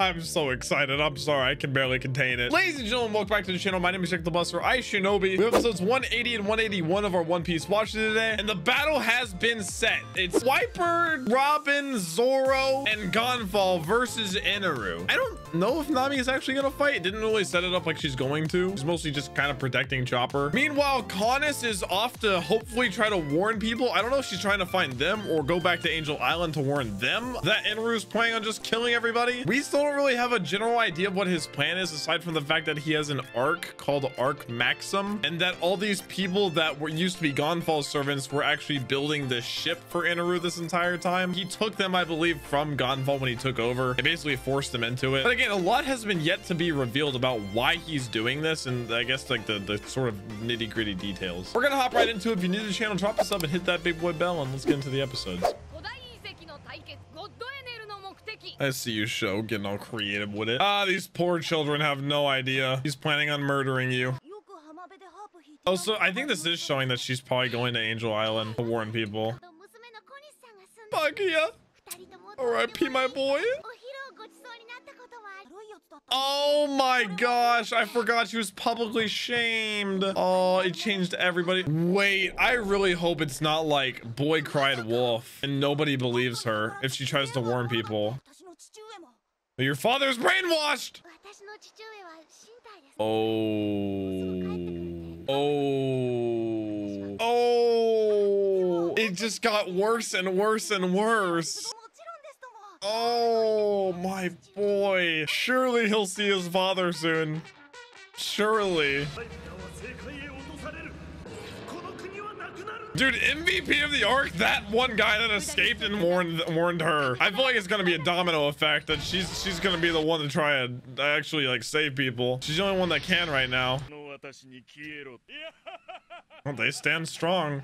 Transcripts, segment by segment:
I'm so excited. I'm sorry. I can barely contain it. Ladies and gentlemen, welcome back to the channel. My name is Jack the Buster. I Shinobi. We have episodes 180 and 181 of our One Piece watch today. And the battle has been set. It's Wiper, Robin, Zoro, and Gan Fall versus Eneru. I don't know if Nami is actually to fight. Didn't really set it up like she's going to. She's mostly just kind of protecting Chopper. Meanwhile, Conis is off to hopefully try to warn people. I don't know if she's trying to find them or go back to Angel Island to warn them that Eneru's planning on just killing everybody. We still don't really have a general idea of what his plan is aside from the fact that he has an arc called Ark Maxim and that all these people that were used to be Gan Fall servants were actually building the ship for Eneru this entire time. He took them, I believe, from Gan Fall when he took over. It basically forced them into it. But again, again, a lot has been yet to be revealed about why he's doing this and I guess like the, the sort of nitty gritty details. We're gonna hop right into it. If you're new to the channel, drop a sub and hit that big boy bell and let's get into the episodes. I see you, show getting all creative with it. Ah, these poor children have no idea. He's planning on murdering you. Oh, also, I think this is showing that she's probably going to Angel Island to warn people. Pagaya! R.I.P. my boy! Oh my gosh, I forgot she was publicly shamed. Oh, it changed everybody. Wait, I really hope it's not like boy cried wolf and nobody believes her if she tries to warn people. Your father's brainwashed! Oh. Oh. Oh. It just got worse and worse and worse. Oh, my boy. Surely he'll see his father soon. Surely. Dude, MVP of the arc, that one guy that escaped and warned warned her. I feel like it's gonna be a domino effect that she's she's gonna be the one to try and actually like save people. She's the only one that can right now. Don't they stand strong?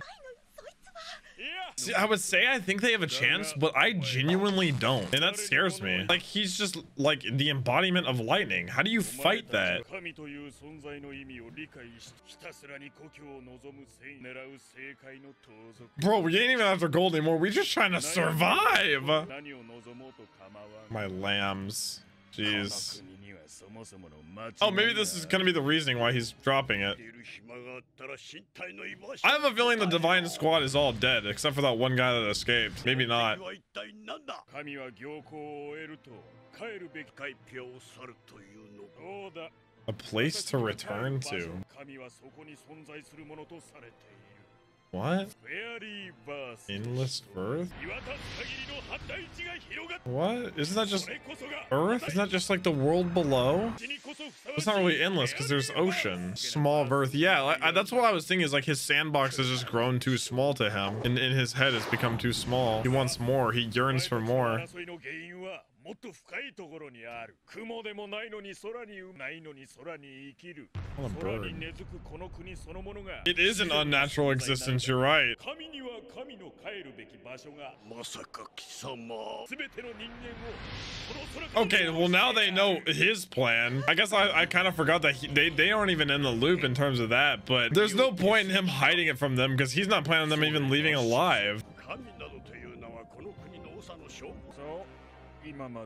See, I would say I think they have a chance, but I genuinely don't. And that scares me. Like, he's just, like, the embodiment of lightning. How do you fight that? Bro, we ain't even after gold anymore. We're just trying to survive. My lambs. Jeez. Oh, maybe this is going to be the reasoning why he's dropping it. I have a feeling the Divine Squad is all dead, except for that one guy that escaped. Maybe not. A place to return to. What? Endless Earth? What? Isn't that just Earth? Isn't that just like the world below? It's not really endless because there's ocean. Small Earth. Yeah, I, that's what I was thinking is like his sandbox has just grown too small to him. And in his head, it's become too small. He wants more. He yearns for more. 争いの原因はもっと深いところにある雲でもないのに空にないのに空に生きる Oh, a 空 bird. に根付くこの国そのものが It is an unnatural existence, you're right. 神には神の帰るべき場所がまさか貴様全ての人間をこの空から Okay, well now they know his plan. I guess I, I kind of forgot that he, they, they aren't even in the loop in terms of that, but there's no point in him hiding it from them because he's not planning on them even leaving alive.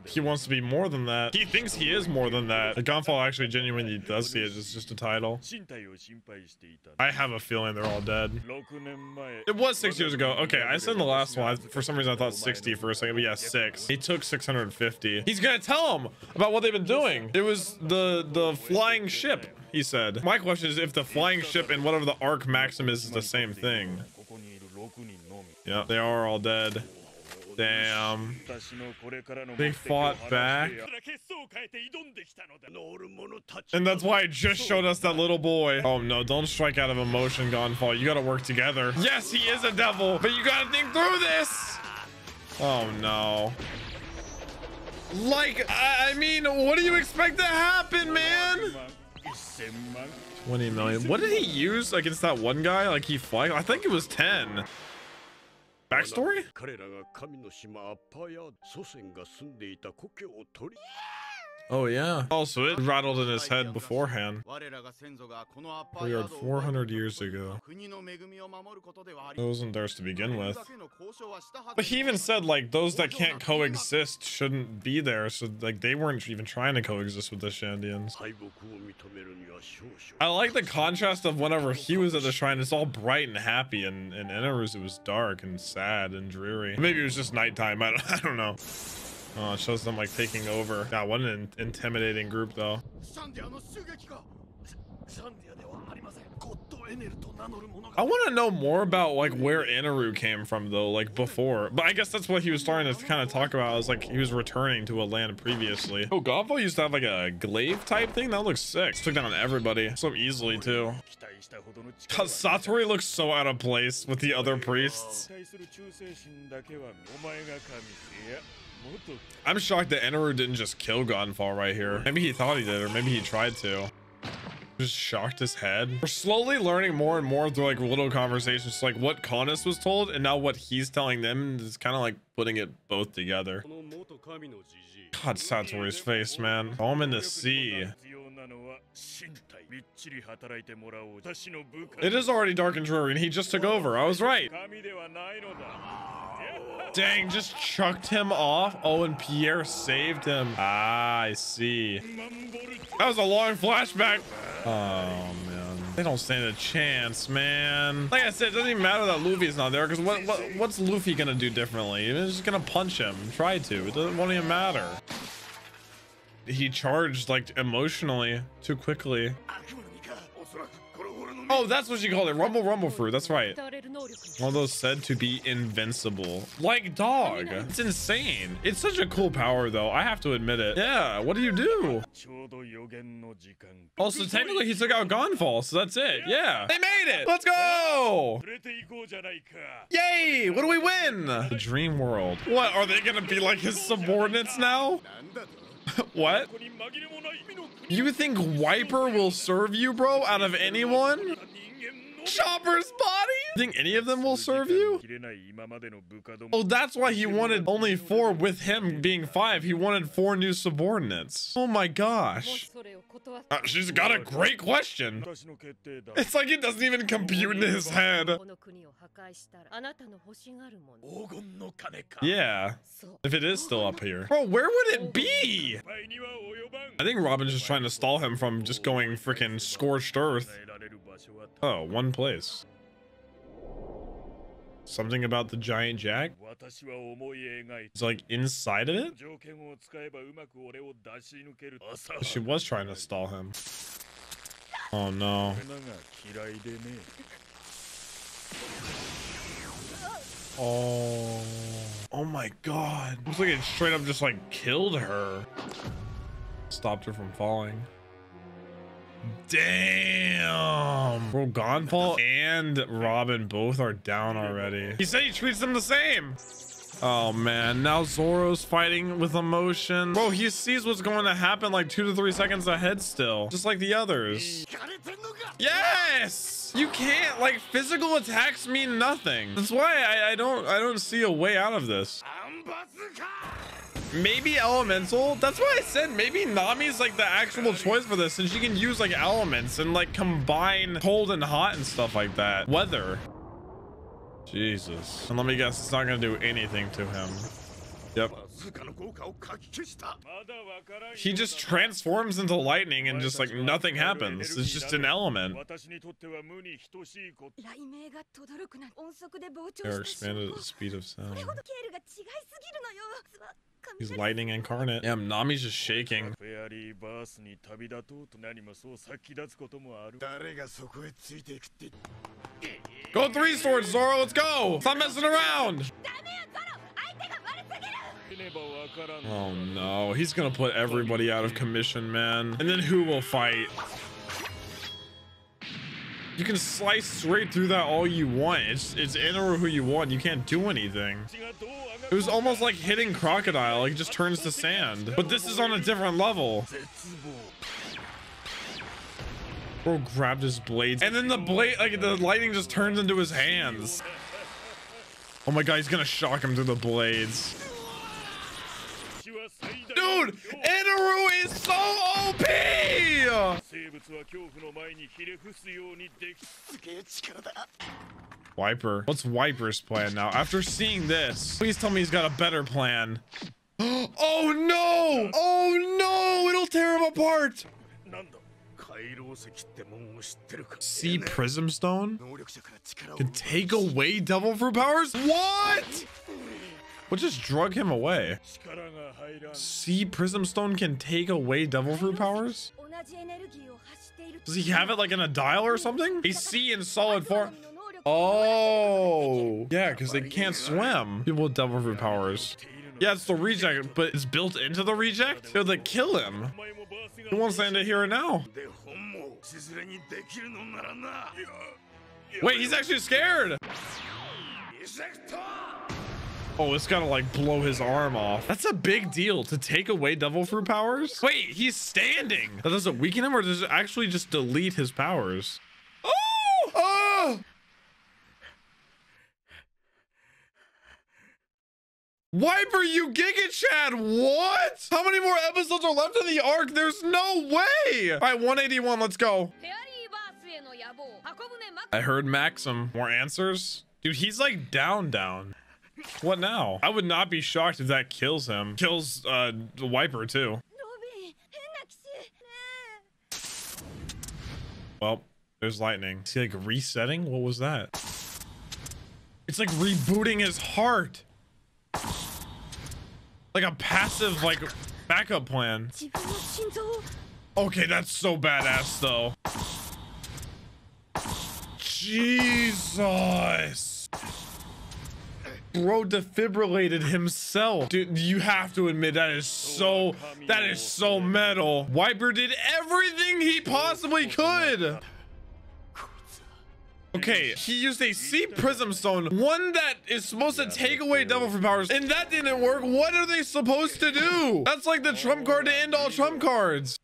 He wants to be more than that. He thinks he is more than that. The Gan Fall actually genuinely does see it. It's just a title. I have a feeling they're all dead. It was six years ago. Okay, I said the last one. For some reason, I thought 60 for a second, but yeah, six. He took 650. He's gonna tell him about what they've been doing. It was the the flying ship, he said. My question is if the flying ship and whatever the Arc Maximus is the same thing. Yeah, they are all dead. Damn. They fought back. And that's why it just showed us that little boy. Oh no, don't strike out of emotion, Gan Fall. You gotta work together. Yes, he is a devil, but you gotta think through this. Oh no. Like, I, I mean, what do you expect to happen, man? 20 million. What did he use against that one guy? Like he flagged? I think it was 10. Backstory? 彼らが神の島アッパーや祖先が住んでいた故郷を取り Oh yeah. Also, it rattled in his head beforehand. We are 400 years ago. It wasn't theirs to begin with. But he even said like those that can't coexist shouldn't be there. So like they weren't even trying to coexist with the Shandians. I like the contrast of whenever he was at the shrine, it's all bright and happy, and in Eneru's it was dark and sad and dreary. Maybe it was just nighttime. I don't, I don't know. Oh, it shows them like taking over. God, what an in intimidating group though. I want to know more about like where Eneru came from though, like before. But I guess that's what he was starting to kind of talk about. Was like he was returning to a land previously. Oh, Gan Fall used to have like a glaive type thing. That looks sick. Took down everybody so easily too. God, Satori looks so out of place with the other priests. I'm shocked that Eneru didn't just kill Gan Fall right here. Maybe he thought he did, or maybe he tried to just shocked his head. We're slowly learning more and more through like little conversations, like what Conis was told and now what he's telling them is kind of like putting it both together. God, Satori's face, man. Home in the sea. It is already dark and dreary, and he just took over. I was right. Dang, just chucked him off. Oh, and Pierre saved him. Ah, I see. That was a long flashback. Oh, man. They don't stand a chance, man. Like I said, it doesn't even matter that Luffy's not there, because what, what, what's Luffy gonna do differently? He's just gonna punch him. Try to. It doesn't, won't even matter. He charged, like, emotionally too quickly. Oh, that's what you call it. Rumble Rumble Fruit. That's right. One of those said to be invincible. Like dog. It's insane. It's such a cool power, though. I have to admit it. Yeah, what do you do? Also, technically, he took out Gan Fall, so that's it. Yeah. They made it. Let's go. Yay. What do we win? The dream world. What? Are they to be like his subordinates now? what? You think Wiper will serve you, bro, out of anyone? Chopper's body? You think any of them will serve you? Oh, that's why he wanted only four with him being five. He wanted four new subordinates. Oh my gosh. Uh, she's got a great question. It's like it doesn't even compute in his head. Yeah. If it is still up here. Bro, where would it be? I think Robin's just trying to stall him from just going freaking scorched earth. Oh, one place. Something about the giant jack? It's like inside of it? She was trying to stall him. Oh no. Oh. Oh my god. Looks like it straight up just like killed her. Stopped her from falling. Damn. Bro, Gan Fall and Robin both are down already. He said he treats them the same. Oh man, now Zoro's fighting with emotion. Bro, he sees what's going to happen like two to three seconds ahead still. Just like the others. Yes! You can't, like, physical attacks mean nothing. That's why I, I don't, I don't see a way out of this. Maybe elemental. That's why I said maybe Nami's like the actual choice for this, and she can use like elements and like combine cold and hot and stuff like that. Weather. Jesus. And let me guess, it's not gonna do anything to him. Yep. He just transforms into lightning and just like nothing happens. It's just an element. Air expanded at the speed of sound. He's lightning incarnate. Damn, Nami's just shaking. Go three swords, Zoro. Let's go. Stop messing around. Oh no, he's gonna put everybody out of commission, man. And then who will fight? You can slice straight through that all you want. It's it's Eneru who you want. You can't do anything. It was almost like hitting Crocodile. Like, it just turns to sand. But this is on a different level. Bro grabbed his blades. And then the blade, like, the lightning just turns into his hands. Oh my god, he's gonna shock him through the blades. Dude, Eneru is so OP! Wiper. What's Wiper's plan now? After seeing this, please tell me he's got a better plan. oh no! Oh no! It'll tear him apart! Sea Prism Stone? Can take away double for powers? What? We'll just drug him away. Sea Prism Stone can take away Devil Fruit powers? Does he have it like in a dial or something? A C in solid form. Oh, yeah, because they can't swim. People with Devil Fruit powers. Yeah, it's the reject, but it's built into the reject? They're like, kill him. Who wants to end it here and now? Wait, he's actually scared. Oh, it's gotta like blow his arm off. That's a big deal to take away devil fruit powers. Wait, he's standing. That doesn't weaken him or does it actually just delete his powers? Oh! oh! Wiper, you Giga Chad, what? How many more episodes are left in the arc? There's no way. All right, 181, let's go. I heard Maxim. More answers? Dude, he's like down, down. What now? I would not be shocked if that kills him. Kills uh, the Wiper too. Well, there's lightning. Is he like resetting? What was that? It's like rebooting his heart. Like a passive like backup plan. Okay, that's so badass though. Jesus. Bro defibrillated himself. Dude, you have to admit that is so that is so metal. Wiper did everything he possibly could. Okay, he used a sea prism stone, one that is supposed to take away devil fruit powers, and that didn't work. What are they supposed to do? That's like the trump card to end all trump cards.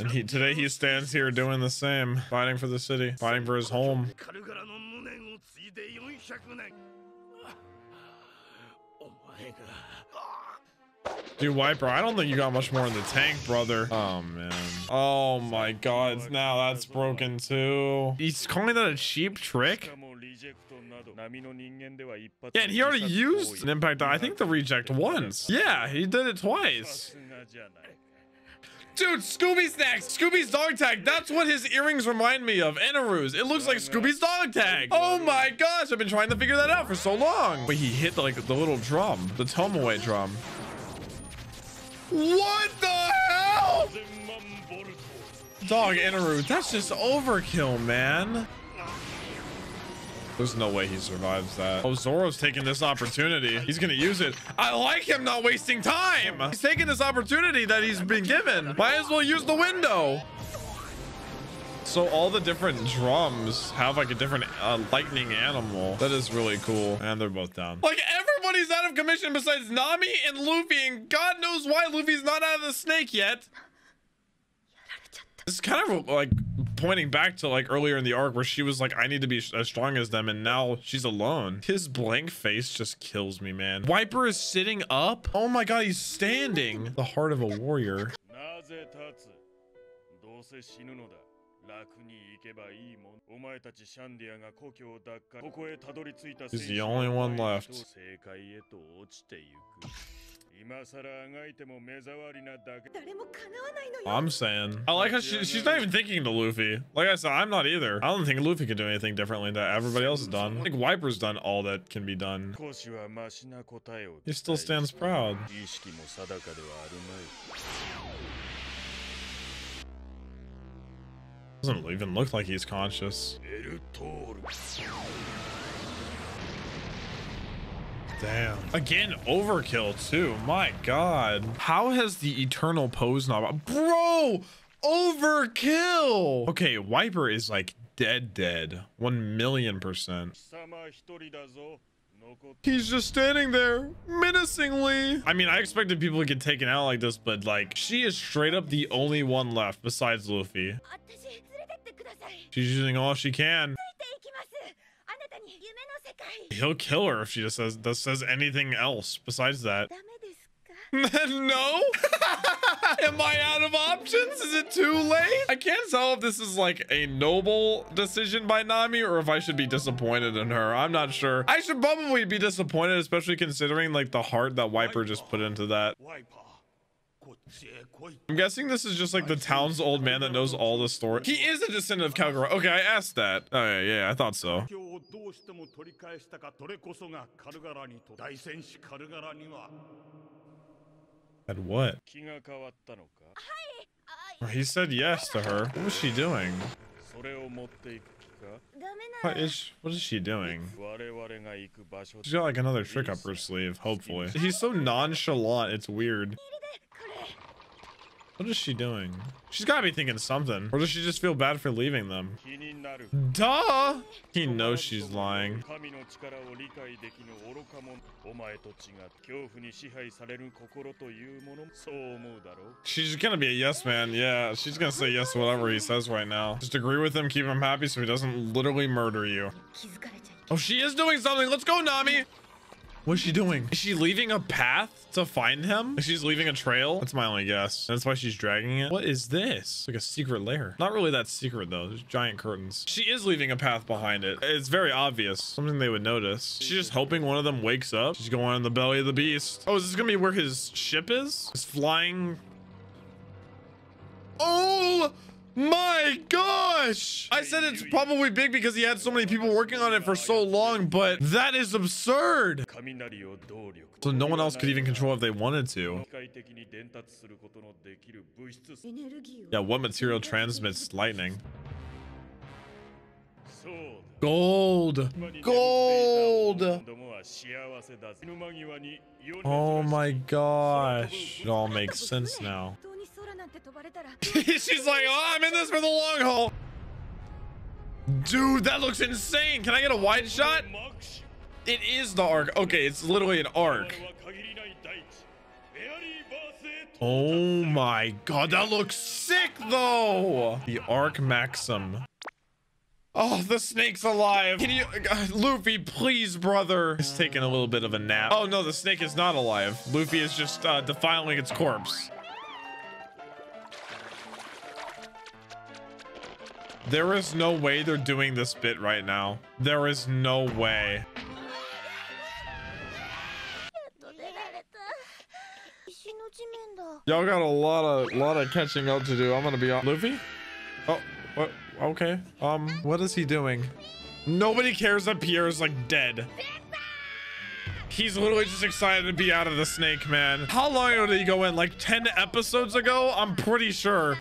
And he, today he stands here doing the same, fighting for the city, fighting for his home. Dude, Wiper, I don't think you got much more in the tank, brother. Oh, man. Oh, my God. Now that's broken, too. He's calling that a cheap trick? Yeah, and he already used an impact. I think the reject once. Yeah, he did it twice. Dude, Scooby Snacks, Scooby's dog tag. That's what his earrings remind me of. Eneru's. It looks like Scooby's dog tag. Oh my gosh, I've been trying to figure that out for so long. But he hit like the little drum, the Tomoe drum. What the hell? Dog Eneru, that's just overkill, man. There's no way he survives that. Oh, Zoro's taking this opportunity. He's gonna use it. I like him not wasting time. He's taking this opportunity that he's been given. Might as well use the window. So all the different drums have like a different uh, lightning animal. That is really cool. And they're both down. Like everybody's out of commission besides Nami and Luffy. And God knows why Luffy's not out of the snake yet. It's kind of like pointing back to like earlier in the arc where she was like, I need to be as strong as them. And now she's alone. His blank face just kills me, man. Wiper is sitting up. Oh my God, he's standing. The heart of a warrior. なぜ立つどうせ死ぬのだ楽に行けばいいもんお前たちシャンディアが故郷を奪還ここへたどり着いた He's the only one left. 正解へと落ちてゆく今さらあがいても目障りなだけ誰も叶わないのよ I'm saying. I like how she, she's not even thinking to Luffy. Like I said, I'm not either. I don't think Luffy can do anything differently that everybody else has done. I think Wiper's done all that can be done. 少しはマシな答えを He still stands proud. Doesn't even look like he's conscious. Damn. Again, overkill too. My God. How has the eternal pose not... Bro! Overkill! Okay, Wiper is like dead dead. One million percent. He's just standing there menacingly. I mean, I expected people to get taken out like this, but like she is straight up the only one left besides Luffy. She's using all she can. He'll kill her if she just says says anything else besides that. no? Am I out of options? Is it too late? I can't tell if this is like a noble decision by Nami or if I should be disappointed in her. I'm not sure. I should probably be disappointed, especially considering like the heart that Wiper just put into that. Wiper. I'm guessing this is just like the town's old man that knows all the story. He is a descendant of Kagura. Okay, I asked that. Oh, yeah, yeah, I thought so. At what? He said yes to her. What was she doing? What is, what is she doing? She's got like another trick up her sleeve, hopefully. He's so nonchalant, it's weird. What is she doing? She's gotta be thinking something. Or does she just feel bad for leaving them? Duh! He knows she's lying. She's gonna be a yes man. Yeah, she's gonna say yes whatever he says right now. Just agree with him, keep him happy so he doesn't literally murder you. Oh, she is doing something. Let's go, Nami! What's she doing? Is she leaving a path to find him? She's leaving a trail? That's my only guess. That's why she's dragging it. What is this? Like a secret lair. Not really that secret though. There's giant curtains. She is leaving a path behind it. It's very obvious. Something they would notice. She's just hoping one of them wakes up. She's going in the belly of the beast. Oh, is this gonna be where his ship is? His flying Oh my gosh! I said it's probably big because he had so many people working on it for so long, but that is absurd! So no one else could even control if they wanted to. Yeah, what material transmits lightning? Gold. Gold. Oh my gosh. It all makes sense now. She's like, oh, I'm in this for the long haul. Dude, that looks insane. Can I get a wide shot? It is the arc. Okay, it's literally an arc. Oh my god, that looks sick though. The Ark Maxim. Oh, the snake's alive. Can you, uh, Luffy, please, brother. He's taking a little bit of a nap. Oh no, the snake is not alive. Luffy is just uh, defiling its corpse. There is no way they're doing this bit right now. There is no way. Y'all got a lot of lot of catching up to do. I'm gonna be on Luffy. Oh, what? Okay. Um, what is he doing? Nobody cares that Pierre is like dead. He's literally just excited to be out of the snake, man. How long ago did he go in? Like 10 episodes ago? I'm pretty sure.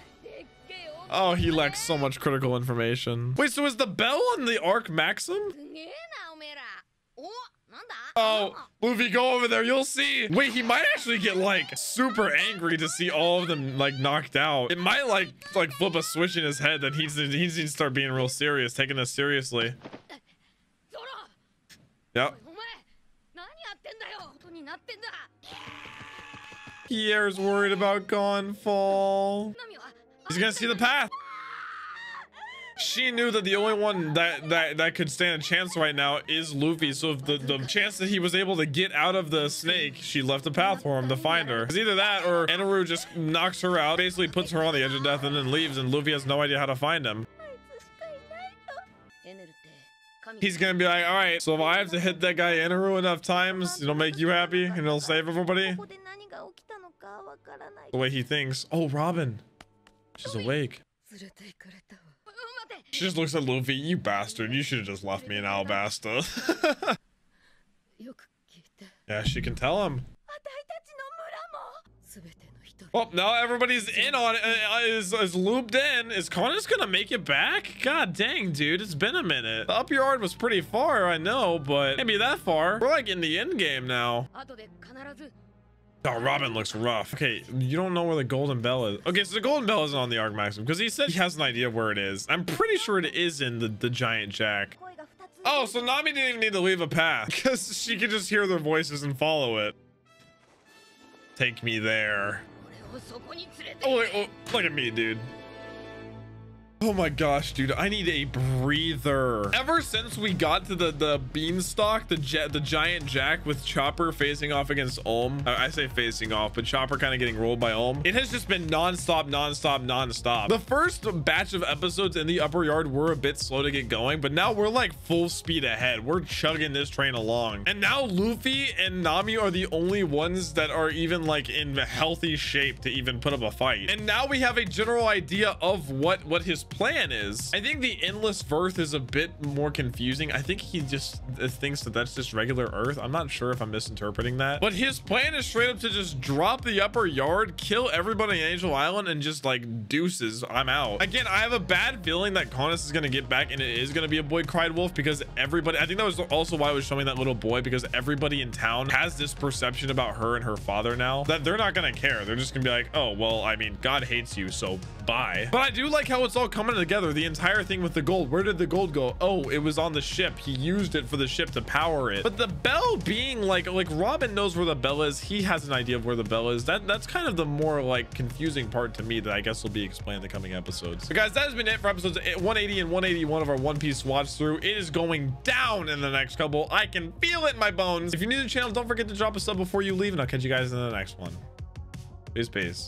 Oh, he lacks so much critical information. Wait, so is the bell on the Ark Maxim? Oh, Luffy, go over there. You'll see. Wait, he might actually get like super angry to see all of them like knocked out. It might like like flip a switch in his head that he's he needs to start being real serious, taking this seriously. Yep. Pierre's worried about Gan Fall. He's gonna see the path. She knew that the only one that, that, that could stand a chance right now is Luffy. So if the, the chance that he was able to get out of the snake, she left a path for him to find her. It's either that or Eneru just knocks her out, basically puts her on the edge of death and then leaves and Luffy has no idea how to find him. He's gonna be like, all right, so if I have to hit that guy Eneru enough times, it'll make you happy and it'll save everybody. The way he thinks. Oh, Robin. She's awake. She just looks at Luffy, you bastard. You should have just left me in Alabasta. yeah, she can tell him. Well, now everybody's in on it, uh, is, is looped in. Is Connor's gonna make it back? God dang, dude, it's been a minute. The up yard was pretty far, I know, but maybe that far. We're like in the end game now. Oh, Robin looks rough. Okay, you don't know where the golden bell is. Okay, so the golden bell isn't on the Arc Maximum because he said he has an idea where it is. I'm pretty sure it is in the, the giant jack. Oh, so Nami didn't even need to leave a path because she could just hear their voices and follow it. Take me there. Oh, oh, look at me, dude. Oh my gosh, dude, I need a breather. Ever since we got to the the beanstalk, the jet, the giant jack with Chopper facing off against Ohm. I, I say facing off, but Chopper kind of getting rolled by Ohm. It has just been nonstop, nonstop, nonstop. The first batch of episodes in the upper yard were a bit slow to get going, but now we're like full speed ahead. We're chugging this train along. And now Luffy and Nami are the only ones that are even like in healthy shape to even put up a fight. And now we have a general idea of what what his plan is. I think the endless Verth is a bit more confusing. I think he just thinks that that's just regular Earth. I'm not sure if I'm misinterpreting that, but his plan is straight up to just drop the upper yard, kill everybody in Angel Island, and just like deuces. I'm out. Again, I have a bad feeling that Conis is gonna get back, and it is gonna be a boy cried wolf because everybody. I think that was also why I was showing that little boy because everybody in town has this perception about her and her father now that they're not gonna care. They're just gonna be like, oh well, I mean, God hates you, so bye. But I do like how it's all coming together. The entire thing with the gold. Where did the gold go? Oh, it was on the ship. He used it for the ship to power it. But the bell being like, like Robin knows where the bell is. He has an idea of where the bell is. That That's kind of the more like confusing part to me that I guess will be explained in the coming episodes. But guys, that has been it for episodes 180 and 181 of our One Piece watch through. It is going down in the next couple. I can feel it in my bones. If you're new to the channel, don't forget to drop a sub before you leave and I'll catch you guys in the next one. Peace, peace.